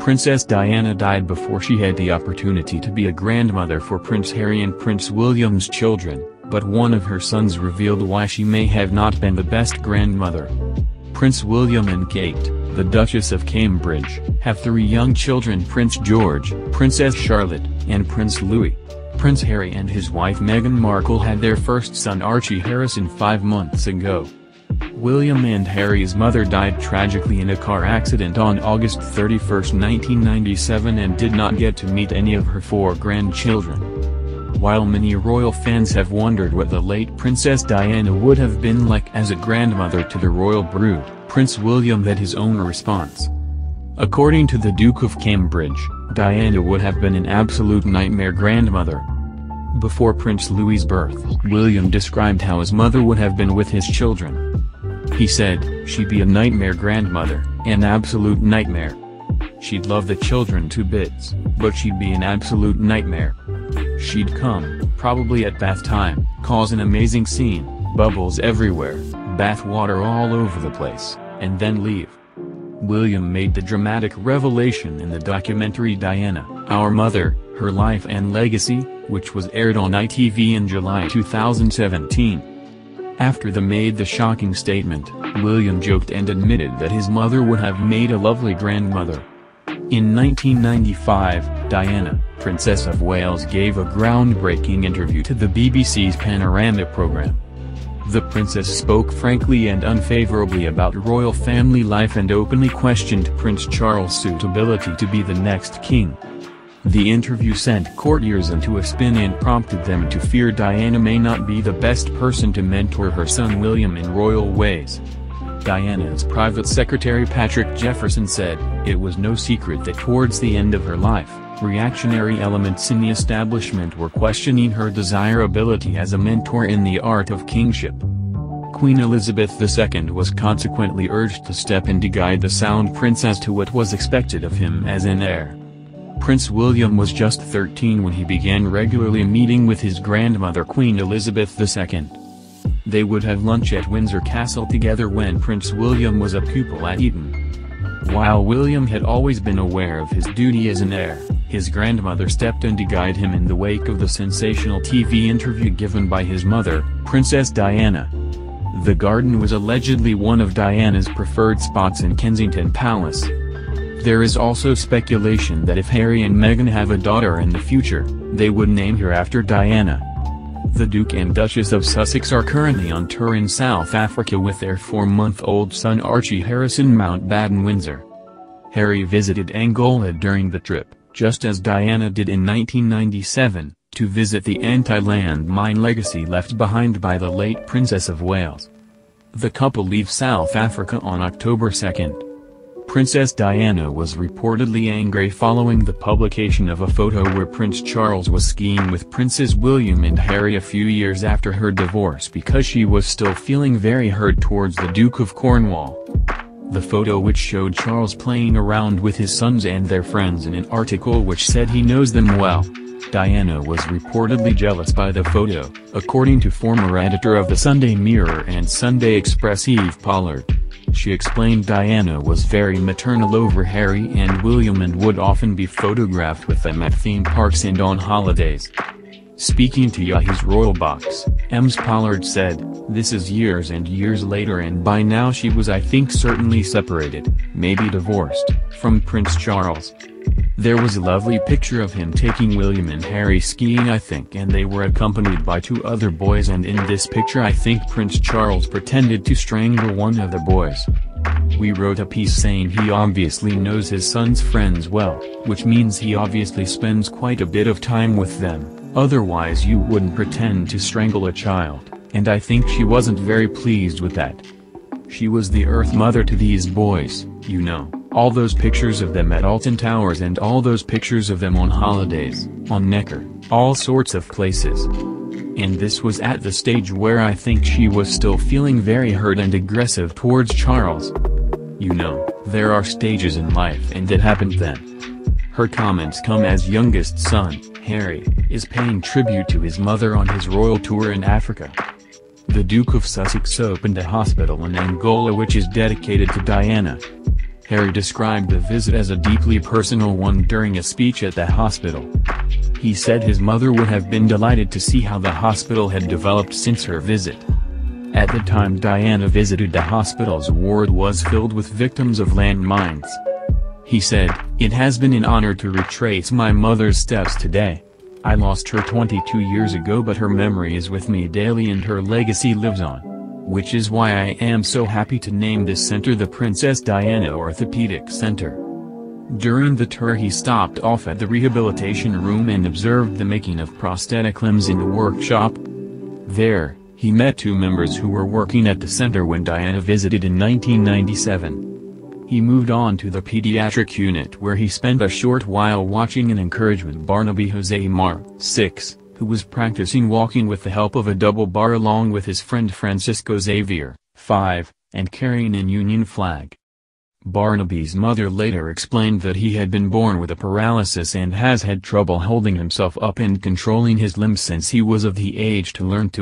Princess Diana died before she had the opportunity to be a grandmother for Prince Harry and Prince William's children, but one of her sons revealed why she may have not been the best grandmother. Prince William and Kate, the Duchess of Cambridge, have three young children Prince George, Princess Charlotte, and Prince Louis. Prince Harry and his wife Meghan Markle had their first son Archie Harrison five months ago. William and Harry's mother died tragically in a car accident on August 31, 1997 and did not get to meet any of her four grandchildren. While many royal fans have wondered what the late Princess Diana would have been like as a grandmother to the royal brood, Prince William had his own response. According to the Duke of Cambridge, Diana would have been an absolute nightmare grandmother. Before Prince Louis's birth, William described how his mother would have been with his children. He said, she'd be a nightmare grandmother, an absolute nightmare. She'd love the children to bits, but she'd be an absolute nightmare. She'd come, probably at bath time, cause an amazing scene, bubbles everywhere, bath water all over the place, and then leave. William made the dramatic revelation in the documentary Diana, Our Mother, Her Life and Legacy, which was aired on ITV in July 2017. After the made the shocking statement, William joked and admitted that his mother would have made a lovely grandmother. In 1995, Diana, Princess of Wales gave a groundbreaking interview to the BBC's Panorama program. The princess spoke frankly and unfavorably about royal family life and openly questioned Prince Charles' suitability to be the next king. The interview sent courtiers into a spin and prompted them to fear Diana may not be the best person to mentor her son William in royal ways. Diana's private secretary Patrick Jephson said, it was no secret that towards the end of her life, reactionary elements in the establishment were questioning her desirability as a mentor in the art of kingship. Queen Elizabeth II was consequently urged to step in to guide the sound prince as to what was expected of him as an heir. Prince William was just 13 when he began regularly meeting with his grandmother Queen Elizabeth II. They would have lunch at Windsor Castle together when Prince William was a pupil at Eton. While William had always been aware of his duty as an heir, his grandmother stepped in to guide him in the wake of the sensational TV interview given by his mother, Princess Diana. The garden was allegedly one of Diana's preferred spots in Kensington Palace. There is also speculation that if Harry and Meghan have a daughter in the future, they would name her after Diana. The Duke and Duchess of Sussex are currently on tour in South Africa with their four-month-old son Archie Harrison Mountbatten Windsor. Harry visited Angola during the trip, just as Diana did in 1997, to visit the anti-landmine legacy left behind by the late Princess of Wales. The couple leave South Africa on October 2. Princess Diana was reportedly angry following the publication of a photo where Prince Charles was skiing with Princes William and Harry a few years after her divorce because she was still feeling very hurt towards the Duke of Cornwall. The photo which showed Charles playing around with his sons and their friends in an article which said he knows them well. Diana was reportedly jealous by the photo, according to former editor of the Sunday Mirror and Sunday Express Eve Pollard. She explained Diana was very maternal over Harry and William and would often be photographed with them at theme parks and on holidays. Speaking to Yahoo's Royal Box, Eve Pollard said, this is years and years later and by now she was I think certainly separated, maybe divorced, from Prince Charles. There was a lovely picture of him taking William and Harry skiing I think and they were accompanied by two other boys and in this picture I think Prince Charles pretended to strangle one of the boys. We wrote a piece saying he obviously knows his son's friends well, which means he obviously spends quite a bit of time with them, otherwise you wouldn't pretend to strangle a child, and I think she wasn't very pleased with that. She was the earth mother to these boys, you know. All those pictures of them at Alton Towers and all those pictures of them on holidays, on Necker, all sorts of places. And this was at the stage where I think she was still feeling very hurt and aggressive towards Charles. You know, there are stages in life and it happened then. Her comments come as youngest son, Harry, is paying tribute to his mother on his royal tour in Africa. The Duke of Sussex opened a hospital in Angola which is dedicated to Diana. Harry described the visit as a deeply personal one during a speech at the hospital. He said his mother would have been delighted to see how the hospital had developed since her visit. At the time Diana visited the hospital's ward was filled with victims of landmines. He said, It has been an honor to retrace my mother's steps today. I lost her 22 years ago but her memory is with me daily and her legacy lives on. Which is why I am so happy to name this center the Princess Diana Orthopedic Center. During the tour he stopped off at the rehabilitation room and observed the making of prosthetic limbs in the workshop. There, he met two members who were working at the center when Diana visited in 1997. He moved on to the pediatric unit where he spent a short while watching and encouragement Barnaby Jose Mar, 6, who was practicing walking with the help of a double bar along with his friend Francisco Xavier, 5, and carrying an Union flag. Barnaby's mother later explained that he had been born with a paralysis and has had trouble holding himself up and controlling his limbs since he was of the age to learn to